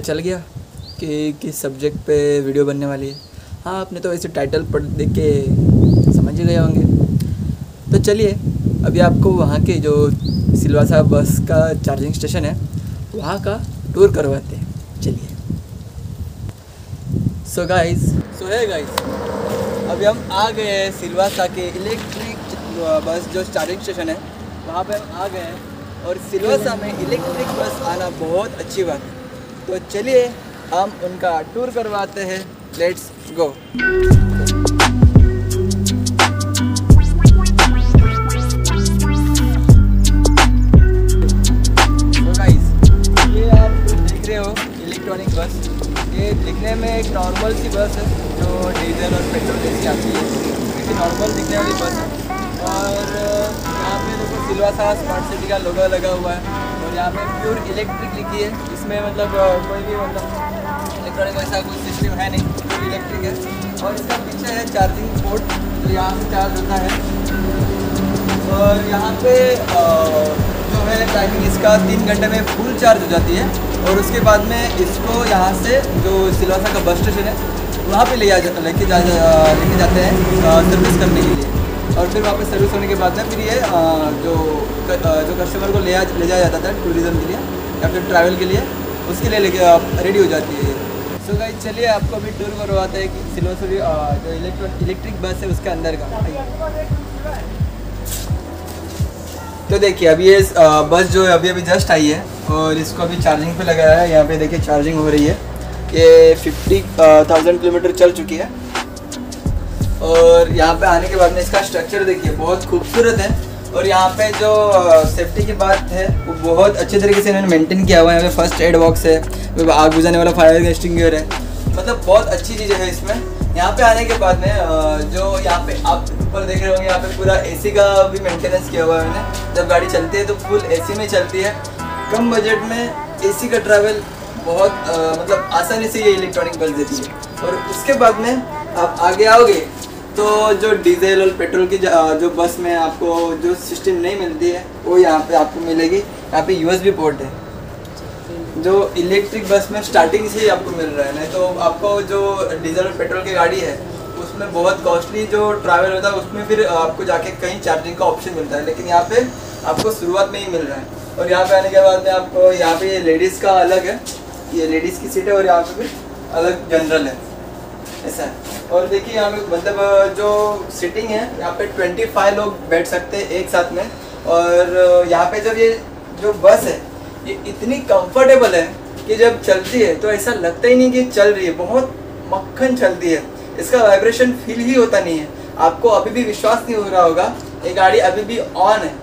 पता चल गया कि किस सब्जेक्ट पे वीडियो बनने वाली है। हाँ आपने तो वैसे टाइटल पढ़, देख के समझ ही गए होंगे। तो चलिए, अभी आपको वहाँ के जो सिलवासा बस का चार्जिंग स्टेशन है, वहाँ का टूर करवाते हैं। चलिए। सो गाइस सो है गाइस अभी हम आ गए हैं सिलवासा के इलेक्ट्रिक बस, जो चार्जिंग स्टेशन है, वहाँ पे हम आ गए हैं। और सिलवासा में इलेक्ट्रिक बस आना बहुत अच्छी बात है। तो चलिए, हम उनका टूर करवाते हैं. लेट्स गो इलेक्ट्रॉनिक बस ये दिखने में एक नॉर्मल सी बस है, जो डीजल और पेट्रोल जैसी आती है. क्योंकि नॉर्मल दिखने वाली बस है. और यहाँ पे देखो, सिलवासा स्मार्ट सिटी का लोगो लगा हुआ है. और यहाँ पे प्योर इलेक्ट्रिक लिखी है. इसमें मतलब कोई भी मतलब इलेक्ट्रॉनिक वैसा कोई सिस्टम है नहीं इलेक्ट्रिक है। और इसका पीछे है चार्जिंग पोर्ट जो यहाँ से चार्ज होता है। और यहाँ पे जो है टाइमिंग इसका तीन घंटे में फुल चार्ज हो जाती है। और उसके बाद में इसको यहाँ से जो सिलवासा का बस स्टेशन है, वहाँ पे ले जा, लेके जा, लेके जाते हैं सर्विस करने के लिए। और फिर पे सर्विस होने के बाद में फिर ये जो जो कस्टमर को ले ले जाया जाता था टूरिज़्म के लिए, या फिर ट्रैवल के लिए। उसके लिए लेके आप रेडी हो जाती है सो गाइस चलिए, आपको अभी टूर करवाते हैं कि सिलवासा जो इलेक्ट्रिक बस है उसके अंदर का। तो देखिए, अभी ये बस जो है, अभी अभी जस्ट आई है और इसको अभी चार्जिंग पे लगाया है। यहाँ पे देखिए चार्जिंग हो रही है। ये फिफ्टी थाउज़ेंड किलोमीटर चल चुकी है। और यहाँ पे आने के बाद में इसका स्ट्रक्चर देखिए, बहुत खूबसूरत है। और यहाँ पे जो सेफ्टी की बात है वो बहुत अच्छे तरीके से इन्होंने मेंटेन किया हुआ है। यहाँ पे फ़र्स्ट एड बॉक्स है आग बुझाने वाला फायर एक्सटिंग्विशर है। मतलब बहुत अच्छी चीज़ें है इसमें। यहाँ पे आने के बाद में जो यहाँ पे आप ऊपर देख रहे होंगे यहाँ पे पूरा एसी का भी मेंटेनेंस किया हुआ है मैंने जब गाड़ी चलती है तो फुल एसी में चलती है। कम बजट में एसी का ट्रैवल बहुत अ, मतलब आसानी से ये इलेक्ट्रॉनिक बस देती है। और उसके बाद में आप आगे आओगे तो जो डीजल और पेट्रोल की जो बस में आपको जो सिस्टम नहीं मिलती है, वो यहाँ पे आपको मिलेगी। यहाँ पे यूएसबी पोर्ट है। जो इलेक्ट्रिक बस में स्टार्टिंग से ही आपको मिल रहा है। नहीं तो आपको जो डीजल और पेट्रोल की गाड़ी है, उसमें बहुत कॉस्टली जो ट्रैवल होता है, उसमें फिर आपको जाके कहीं चार्जिंग का ऑप्शन मिलता है। लेकिन यहाँ पे आपको शुरुआत में ही मिल रहा है। और यहाँ पे आने के बाद में आपको, यहाँ पे लेडीज़ का अलग है। ये लेडीज़ की सीट है और यहाँ पे फिर अलग जनरल है। ऐसा और देखिए यहाँ पे मतलब जो सिटिंग है, यहाँ पे 25 लोग बैठ सकते हैं एक साथ में। और यहाँ पे जब ये, जो बस है, ये इतनी कंफर्टेबल है कि जब चलती है तो ऐसा लगता ही नहीं कि चल रही है। बहुत मक्खन चलती है। इसका वाइब्रेशन फील ही होता नहीं है। आपको अभी भी विश्वास नहीं हो रहा होगा, ये गाड़ी अभी भी ऑन है।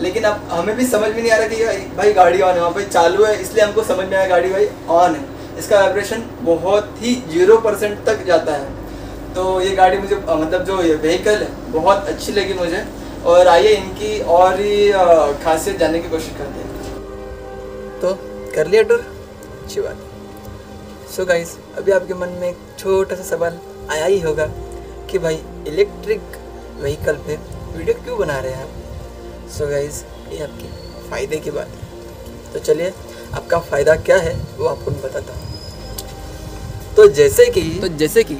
लेकिन अब हमें भी समझ में नहीं आ रहा कि भाई गाड़ी ऑन है, वहाँ पे चालू है, इसलिए हमको समझ में आया गाड़ी भाई ऑन है। इसका वाइब्रेशन बहुत ही ज़ीरो परसेंट तक जाता है। तो ये गाड़ी मुझे मतलब जो ये व्हीकल है, बहुत अच्छी लगी मुझे। और आइए इनकी और ही खासियत जानने की कोशिश करते हैं। तो कर लिया टूर अच्छी बात। सो गाइस अभी आपके मन में एक छोटा सा सवाल आया ही होगा कि भाई इलेक्ट्रिक व्हीकल पे वीडियो क्यों बना रहे हैं आप? सो गाइस ये आपके फ़ायदे की बात है। तो चलिए आपका फ़ायदा क्या है, वो आपको मैं बताता हूँ तो जैसे कि तो जैसे कि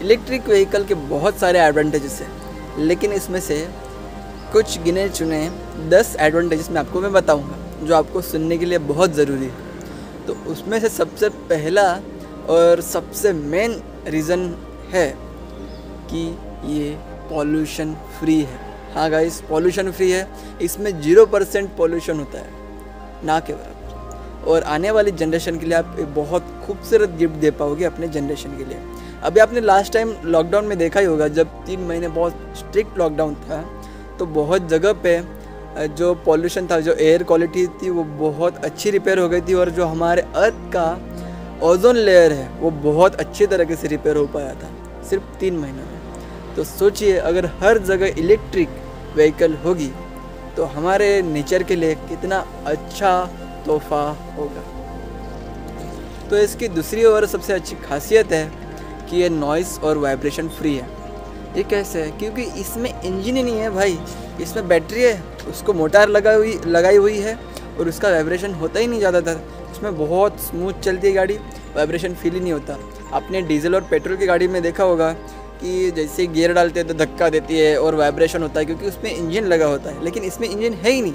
इलेक्ट्रिक व्हीकल के बहुत सारे एडवांटेजेस हैं, लेकिन इसमें से कुछ गिने चुने दस एडवांटेजेस मैं आपको मैं बताऊँगा, जो आपको सुनने के लिए बहुत ज़रूरी है। तो उसमें से सबसे पहला और सबसे मेन रीज़न है कि ये पॉल्यूशन फ्री है। हाँ गाइस पॉल्यूशन फ्री है। इसमें ज़ीरो परसेंट पॉल्यूशन होता है, ना के बराबर और आने वाली जनरेशन के लिए आप एक बहुत खूबसूरत गिफ्ट दे पाओगे अपने जनरेशन के लिए। अभी आपने लास्ट टाइम लॉकडाउन में देखा ही होगा, जब तीन महीने बहुत स्ट्रिक्ट लॉकडाउन था तो बहुत जगह पे जो पॉल्यूशन था, जो एयर क्वालिटी थी, वो बहुत अच्छी रिपेयर हो गई थी और जो हमारे अर्थ का ओजोन लेयर है, वो बहुत अच्छी तरीके से रिपेयर हो पाया था, सिर्फ़ तीन महीने में। तो सोचिए, अगर हर जगह इलेक्ट्रिक व्हीकल होगी तो हमारे नेचर के लिए कितना अच्छा तोहफा होगा। तो इसकी दूसरी और सबसे अच्छी खासियत है कि ये नॉइस और वाइब्रेशन फ्री है। ये कैसे है? क्योंकि इसमें इंजन ही नहीं है भाई। इसमें बैटरी है, उसको मोटार लगा हुई, लगाई हुई है और उसका वाइब्रेशन होता ही नहीं ज़्यादातर। इसमें बहुत स्मूथ चलती है गाड़ी वाइब्रेशन फील ही नहीं होता। आपने डीजल और पेट्रोल की गाड़ी में देखा होगा कि जैसे गियर डालते हैं तो धक्का देती है और वाइब्रेशन होता है क्योंकि उसमें इंजन लगा होता है। लेकिन इसमें इंजन है ही नहीं।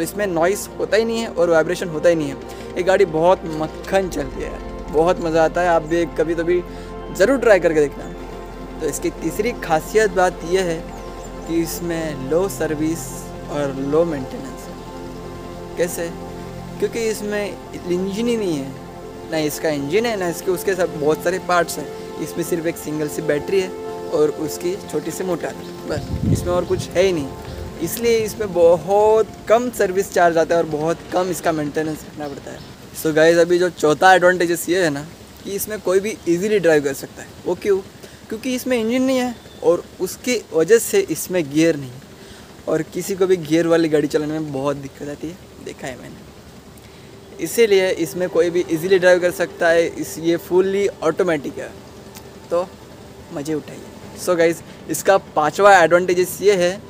तो इसमें नॉइस होता ही नहीं है और वाइब्रेशन होता ही नहीं है। ये गाड़ी बहुत मक्खन चलती है। बहुत मज़ा आता है। आप भी कभी तो भी ज़रूर ट्राई करके देखना। तो इसकी तीसरी खासियत बात यह है कि इसमें लो सर्विस और लो मेंटेनेंस है। कैसे? क्योंकि इसमें इंजन ही नहीं है। ना इसका इंजन है, ना इसके, उसके साथ बहुत सारे पार्ट्स हैं। इसमें सिर्फ़ एक सिंगल सी बैटरी है और उसकी छोटी सी मोटर। बस, इसमें और कुछ है ही नहीं। इसलिए इसमें बहुत कम सर्विस चार्ज आता है और बहुत कम इसका मेंटेनेंस करना पड़ता है। सो so गाइज़ अभी जो चौथा एडवांटेजेस ये है ना, कि इसमें कोई भी इजीली ड्राइव कर सकता है। वो क्यों? क्योंकि इसमें इंजन नहीं है और उसकी वजह से इसमें गियर नहीं और किसी को भी गियर वाली गाड़ी चलाने में बहुत दिक्कत आती है। देखा है मैंने। इसीलिए इसमें कोई भी इजीली ड्राइव कर सकता है। इस, ये फुल्ली ऑटोमेटिक है। तो मज़े उठाइए। सो गाइज़ इसका पांचवा एडवांटेजेस ये है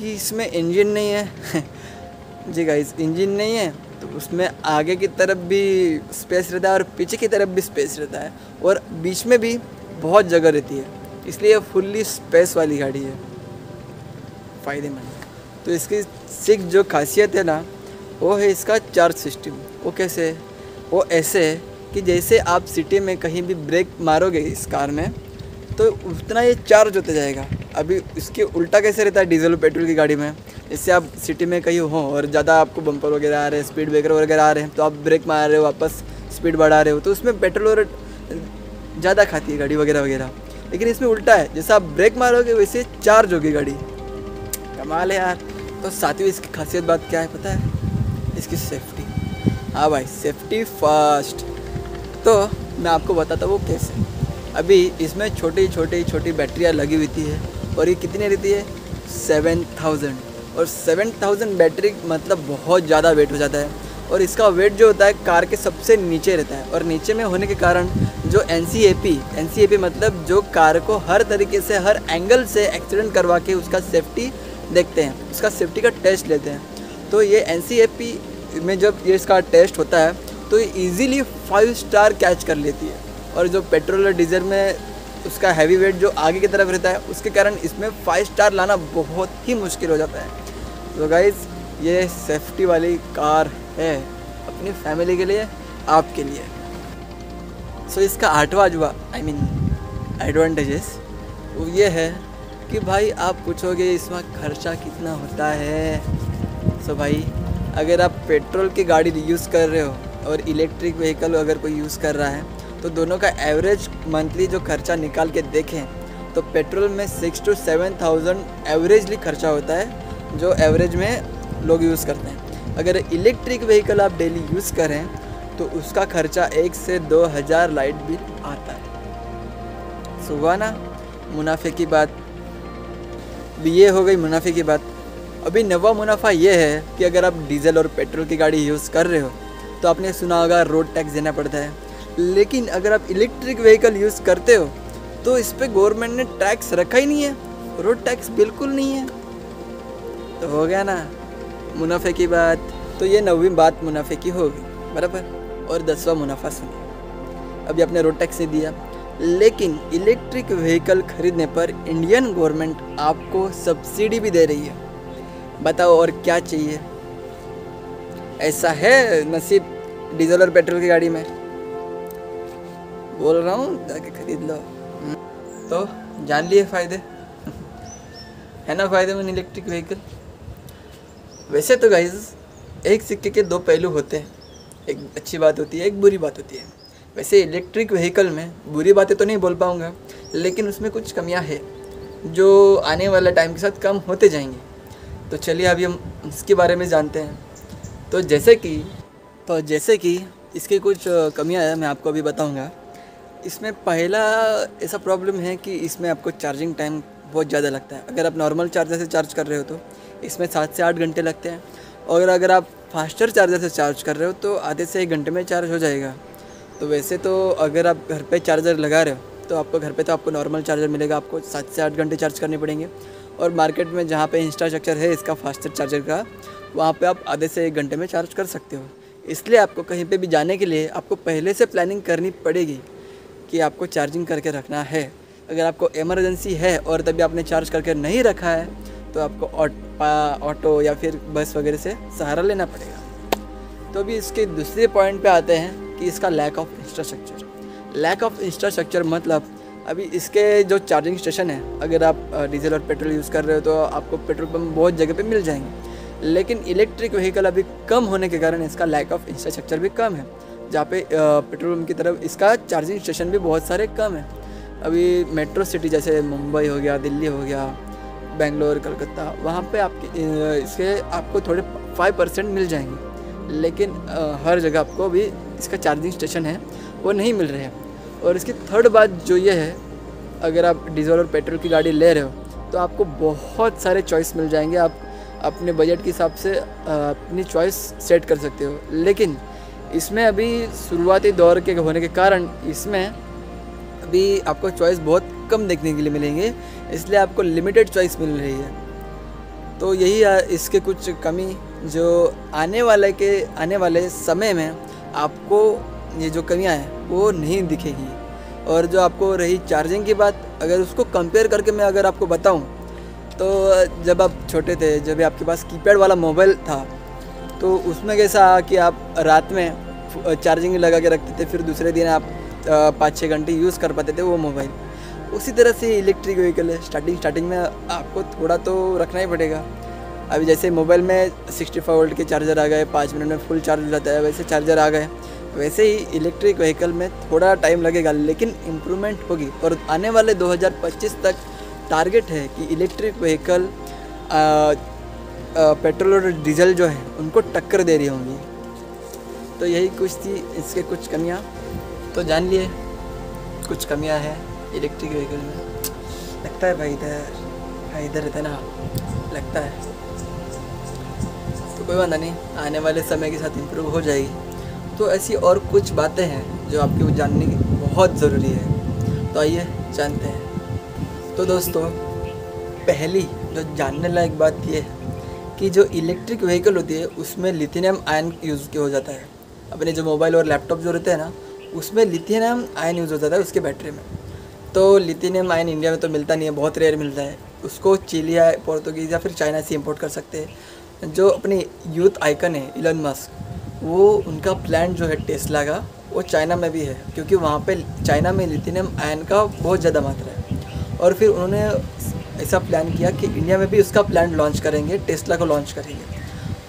कि इसमें इंजन नहीं है। जी गाइज़ इंजन नहीं है तो उसमें आगे की तरफ़ भी स्पेस रहता है और पीछे की तरफ़ भी स्पेस रहता है और बीच में भी बहुत जगह रहती है। इसलिए फुल्ली स्पेस वाली गाड़ी है। फ़ायदेमंद। तो इसकी सिक्स जो खासियत है ना, वो है इसका चार्ज सिस्टम वो कैसे? है वो ऐसे है कि जैसे आप सिटी में कहीं भी ब्रेक मारोगे इस कार में तो उतना ये चार्ज होता जाएगा। अभी इसके उल्टा कैसे रहता है डीजल और पेट्रोल की गाड़ी में? इससे आप सिटी में कहीं हो और ज़्यादा आपको बम्पर वगैरह आ रहे हैं, स्पीड ब्रेकर वगैरह आ रहे हैं तो आप ब्रेक मार रहे हो, वापस स्पीड बढ़ा रहे हो तो उसमें पेट्रोल और ज़्यादा खाती है गाड़ी वगैरह वगैरह। लेकिन इसमें उल्टा है, जैसे आप ब्रेक मारोगे, वैसे चार्ज होगी गाड़ी। कमाल है यार। तो साथ इसकी खासियत बात क्या है पता है? इसकी सेफ्टी हाँ भाई सेफ्टी फ़र्स्ट तो मैं आपको बताता हूँ वो कैसे। अभी इसमें छोटी छोटी छोटी बैटरियाँ लगी हुई थी है और ये कितनी रहती है? सेवन थाउज़ेंड और सेवन थाउज़ेंड बैटरी मतलब बहुत ज़्यादा वेट हो जाता है। और इसका वेट जो होता है, कार के सबसे नीचे रहता है। और नीचे में होने के कारण जो एन सी मतलब जो कार को हर तरीके से, हर एंगल से एक्सीडेंट करवा के उसका सेफ्टी देखते हैं। उसका सेफ्टी का टेस्ट लेते हैं। तो ये एनसीएपी में जब ये इसका टेस्ट होता है तो ये ईज़िली फाइव स्टार कैच कर लेती है। और जो पेट्रोल और डीजल में उसका हैवी वेट जो आगे की तरफ़ रहता है उसके कारण इसमें फाइव स्टार लाना बहुत ही मुश्किल हो जाता है। तो गाइज़ ये सेफ्टी वाली कार है अपनी फैमिली के लिए आपके लिए। सो so, इसका आठवा अजवा आई मीन एडवांटेजेस वो ये है कि भाई आप पूछोगे इसमें खर्चा कितना होता है? सो so, भाई अगर आप पेट्रोल की गाड़ी यूज़ कर रहे हो और इलेक्ट्रिक व्हीकल अगर कोई यूज़ कर रहा है तो दोनों का एवरेज मंथली जो खर्चा निकाल के देखें तो पेट्रोल में six two seven thousand averagely खर्चा होता है, जो एवरेज में लोग यूज़ करते हैं। अगर इलेक्ट्रिक व्हीकल आप डेली यूज़ करें तो उसका खर्चा एक से दो हज़ार लाइट बिल आता है। सुबह ना, मुनाफे की बात ये हो गई मुनाफे की बात। अभी नवा मुनाफा ये है कि अगर आप डीजल और पेट्रोल की गाड़ी यूज़ कर रहे हो तो आपने सुना होगा रोड टैक्स देना पड़ता है। लेकिन अगर आप इलेक्ट्रिक व्हीकल यूज़ करते हो तो इस पर गवर्नमेंट ने टैक्स रखा ही नहीं है। रोड टैक्स बिल्कुल नहीं है। तो हो गया ना, मुनाफे की बात। तो ये नवीं बात मुनाफे की होगी बराबर? और दसवा मुनाफा सुनिए। अभी आपने रोड टैक्स नहीं दिया। लेकिन इलेक्ट्रिक व्हीकल खरीदने पर इंडियन गवर्नमेंट आपको सब्सिडी भी दे रही है। बताओ और क्या चाहिए? ऐसा है नसीब डीजल और पेट्रोल की गाड़ी में। बोल रहा हूँ, जाके खरीद लो। तो जान लिए फ़ायदे। है ना फ़ायदे में इलेक्ट्रिक व्हीकल वैसे तो गाइज़ एक सिक्के के दो पहलू होते हैं। एक अच्छी बात होती है, एक बुरी बात होती है। वैसे इलेक्ट्रिक व्हीकल में बुरी बातें तो नहीं बोल पाऊँगा, लेकिन उसमें कुछ कमियाँ हैं, जो आने वाले टाइम के साथ कम होते जाएँगे। तो चलिए अभी हम इसके बारे में जानते हैं। तो जैसे कि तो जैसे कि इसके कुछ कमियाँ हैं, मैं आपको अभी बताऊँगा। इसमें पहला ऐसा प्रॉब्लम है कि इसमें आपको चार्जिंग टाइम बहुत ज़्यादा लगता है। अगर आप नॉर्मल चार्जर से चार्ज कर रहे हो तो इसमें सात से आठ घंटे लगते हैं। और अगर आप फास्टर चार्जर से चार्ज कर रहे हो तो आधे से एक घंटे में चार्ज हो जाएगा। तो वैसे तो अगर आप घर पे चार्जर लगा रहे हो तो आपको घर पे तो आपको नॉर्मल चार्जर मिलेगा। आपको सात से आठ घंटे चार्ज करने पड़ेंगे। और मार्केट में जहाँ पे इंफ्रास्ट्रक्चर है, इसका फास्टर चार्जर का, वहाँ पे आप आधे से एक घंटे में चार्ज कर सकते हो। इसलिए आपको कहीं पे भी जाने के लिए आपको पहले से प्लानिंग करनी पड़ेगी। कि आपको चार्जिंग करके रखना है। अगर आपको इमरजेंसी है और तभी आपने चार्ज करके नहीं रखा है तो आपको ऑटो या फिर बस वगैरह से सहारा लेना पड़ेगा। तो अभी इसके दूसरे पॉइंट पे आते हैं कि इसका lack of infrastructure lack of infrastructure मतलब अभी इसके जो चार्जिंग स्टेशन है, अगर आप डीजल और पेट्रोल यूज़ कर रहे हो तो आपको पेट्रोल पम्प बहुत जगह पे मिल जाएँगे। लेकिन इलेक्ट्रिक व्हीकल अभी कम होने के कारण इसका लैक ऑफ़ इंफ्रास्ट्रक्चर भी कम है। जहाँ पे पेट्रोल पम्प की तरफ़ इसका चार्जिंग स्टेशन भी बहुत सारे कम है। अभी मेट्रो सिटी जैसे मुंबई हो गया, दिल्ली हो गया, बेंगलोर, कलकत्ता, वहाँ पे आपके इसके आपको थोड़े फाइव परसेंट मिल जाएँगे। लेकिन हर जगह आपको अभी इसका चार्जिंग स्टेशन है, वो नहीं मिल रहे हैं। और इसकी थर्ड बात जो ये है, अगर आप डीजल और पेट्रोल की गाड़ी ले रहे हो तो आपको बहुत सारे चॉइस मिल जाएँगे। आप अपने बजट के हिसाब से अपनी चॉइस सेट कर सकते हो। लेकिन इसमें अभी शुरुआती दौर के होने के कारण इसमें अभी आपको चॉइस बहुत कम देखने के लिए मिलेंगे, इसलिए आपको लिमिटेड चॉइस मिल रही है। तो यही इसके कुछ कमी जो आने वाले के, आने वाले समय में आपको ये जो कमियाँ हैं, वो नहीं दिखेगी। और जो आपको रही चार्जिंग की बात, अगर उसको कंपेयर करके मैं अगर आपको बताऊँ तो जब आप छोटे थे, जब आपके पास कीपैड वाला मोबाइल था तो उसमें कैसा कि आप रात में चार्जिंग लगा के रखते थे, फिर दूसरे दिन आप पाँच छः घंटे यूज़ कर पाते थे वो मोबाइल? उसी तरह से इलेक्ट्रिक व्हीकल है। स्टार्टिंग स्टार्टिंग में आपको थोड़ा तो रखना ही पड़ेगा। अभी जैसे मोबाइल में सिक्सटी फाइव वोल्ट के चार्जर आ गए, पाँच मिनट में फुल चार्ज हो जाता है, वैसे चार्जर आ गए। वैसे ही इलेक्ट्रिक व्हीकल में थोड़ा टाइम लगेगा, लेकिन इम्प्रूवमेंट होगी। और आने वाले 2025 तक टारगेट है कि इलेक्ट्रिक व्हीकल पेट्रोल और डीजल जो है, उनको टक्कर दे रही होंगी। तो यही कुछ थी, इसके कुछ कमियाँ। तो जान लिए, कुछ कमियाँ हैं इलेक्ट्रिक व्हीकल में। लगता है भाई इधर भाई इधर रहता ना लगता है। तो कोई बात नहीं, आने वाले समय के साथ इम्प्रूव हो जाएगी। तो ऐसी और कुछ बातें हैं जो आपके जानने की बहुत ज़रूरी है। तो आइए, जानते हैं। तो दोस्तों, पहली जो जानने लायक बात यह है कि जो इलेक्ट्रिक व्हीकल होती है, उसमें लिथियम आयन यूज़ हो जाता है। अपने जो मोबाइल और लैपटॉप जो रहते हैं ना, उसमें लिथियम आयन यूज़ हो जाता है उसके बैटरी में। तो लिथियम आयन इंडिया में तो मिलता नहीं है, बहुत रेयर मिलता है। उसको चिलिया पोर्तुगीज़ या फिर चाइना से इम्पोर्ट कर सकते हैं। जो अपनी यूथ आइकन है इलन मस्क वो उनका प्लान जो है टेस्ला का, वो चाइना में भी है। क्योंकि वहाँ पे चाइना में लिथियम आयन का बहुत ज़्यादा मात्रा है। और फिर उन्होंने ऐसा प्लान किया कि इंडिया में भी उसका प्लान लॉन्च करेंगे टेस्ला को लॉन्च करेंगे।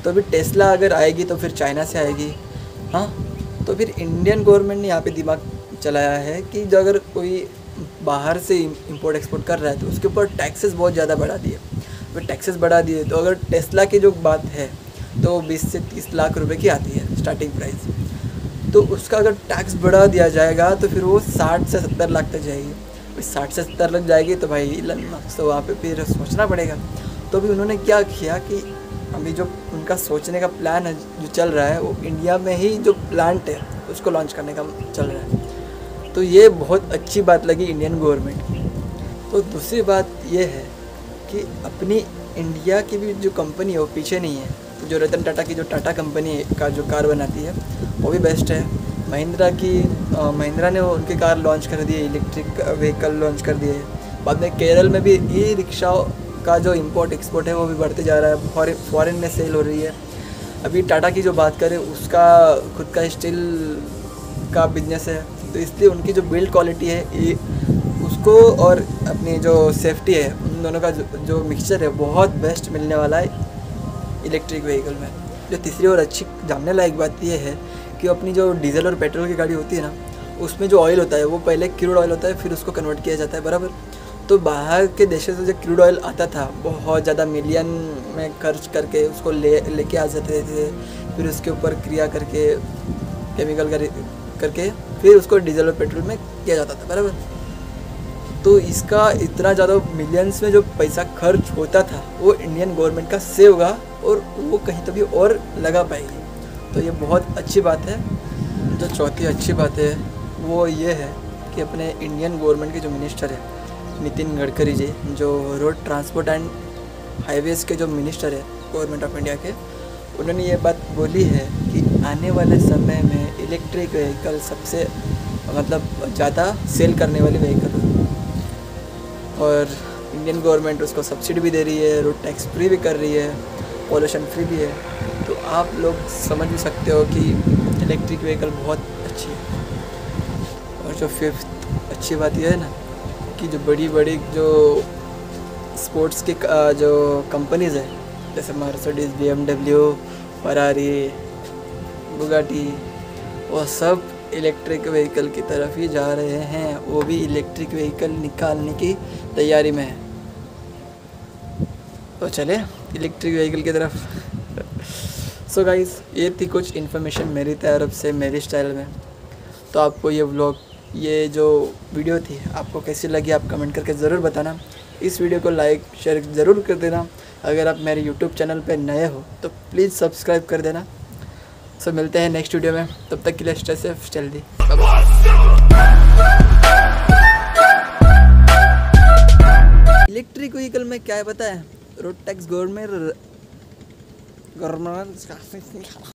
तो अभी टेस्ला अगर आएगी तो फिर चाइना से आएगी। हाँ तो फिर इंडियन गवर्नमेंट ने यहाँ पे दिमाग चलाया है कि जो अगर कोई बाहर से इम्पोर्ट एक्सपोर्ट कर रहा है तो उसके ऊपर टैक्सेस बहुत ज़्यादा बढ़ा दिए। फिर टैक्सेस बढ़ा दिए तो अगर टेस्ला की जो बात है तो 20 से 30 लाख रुपए की आती है स्टार्टिंग प्राइस तो उसका अगर टैक्स बढ़ा दिया जाएगा तो फिर वो 60 से 70 लाख तक जाएगी। साठ से सत्तर लग जाएगी तो भाई तो वहाँ पे फिर सोचना पड़ेगा। तो अभी उन्होंने क्या किया कि अभी जो उनका सोचने का प्लान है, जो चल रहा है, वो इंडिया में ही जो प्लांट है, उसको लॉन्च करने का चल रहा है। तो ये बहुत अच्छी बात लगी इंडियन गवर्नमेंट तो दूसरी बात ये है कि अपनी इंडिया की भी जो कंपनी है, वो पीछे नहीं है। जो रतन टाटा की जो टाटा कंपनी का जो कार बनाती है, वो भी बेस्ट है। महिंद्रा की महिंद्रा ने उनकी कार लॉन्च कर दी है इलेक्ट्रिक व्हीकल लॉन्च कर दिए। बाद में केरल में भी ई रिक्शा का जो इम्पोर्ट एक्सपोर्ट है वो भी बढ़ते जा रहा है। फॉरेन में सेल हो रही है। अभी टाटा की जो बात करें उसका खुद का स्टील का बिज़नेस है। तो इसलिए उनकी जो बिल्ड क्वालिटी है ये उसको और अपनी जो सेफ्टी है उन दोनों का जो, जो मिक्सचर है बहुत बेस्ट मिलने वाला है इलेक्ट्रिक व्हीकल में। जो तीसरी और अच्छी जानने लायक बात यह है कि अपनी जो डीजल और पेट्रोल की गाड़ी होती है ना उसमें जो ऑयल होता है वो पहले क्रूड ऑयल होता है फिर उसको कन्वर्ट किया जाता है बराबर? तो बाहर के देशों से जो क्रूड ऑयल आता था बहुत ज़्यादा मिलियन में खर्च करके उसको ले लेके आ जाते थे फिर उसके ऊपर क्रिया करके केमिकल कर, करके फिर उसको डीजल और पेट्रोल में किया जाता था बराबर? तो इसका इतना ज़्यादा मिलियंस में जो पैसा खर्च होता था वो इंडियन गवर्नमेंट का सेव होगा और वो कहीं तभी और लगा पाएगी। तो ये बहुत अच्छी बात है। जो चौथी अच्छी बात है, वो ये है कि अपने इंडियन गवर्नमेंट के जो मिनिस्टर है, नितिन गडकरी जी, जो रोड ट्रांसपोर्ट एंड हाईवेज़ के जो मिनिस्टर है गवर्नमेंट ऑफ़ इंडिया के, उन्होंने ये बात बोली है कि आने वाले समय में इलेक्ट्रिक व्हीकल सबसे मतलब ज़्यादा सेल करने वाली व्हीकल और इंडियन गवर्नमेंट उसको सब्सिडी भी दे रही है रोड टैक्स फ्री भी कर रही है पॉल्यूशन फ्री भी है। आप लोग समझ भी सकते हो कि इलेक्ट्रिक व्हीकल बहुत अच्छी है। और जो फिफ्थ अच्छी बात यह है ना कि जो बड़ी बड़ी जो स्पोर्ट्स की जो कंपनीज़ हैं, जैसे Mercedes B M W Ferrari Bugatti वो सब इलेक्ट्रिक व्हीकल की तरफ़ ही जा रहे हैं। वो भी इलेक्ट्रिक व्हीकल निकालने की तैयारी में है। तो चले इलेक्ट्रिक व्हीकल की तरफ़। सो so गाइस ये थी कुछ इन्फॉर्मेशन मेरी तरफ़ से, मेरी स्टाइल में। तो आपको ये व्लॉग ये जो वीडियो थी, आपको कैसी लगी, आप कमेंट करके ज़रूर बताना। इस वीडियो को लाइक शेयर ज़रूर कर देना। अगर आप मेरे यूट्यूब चैनल पर नए हो तो प्लीज़ सब्सक्राइब कर देना। सो मिलते हैं नेक्स्ट वीडियो में। तब तक के लिए स्टे सेफ़ जल्दी। इलेक्ट्रिक व्हीकल में क्या है पता है? Road tax government гормон сахисны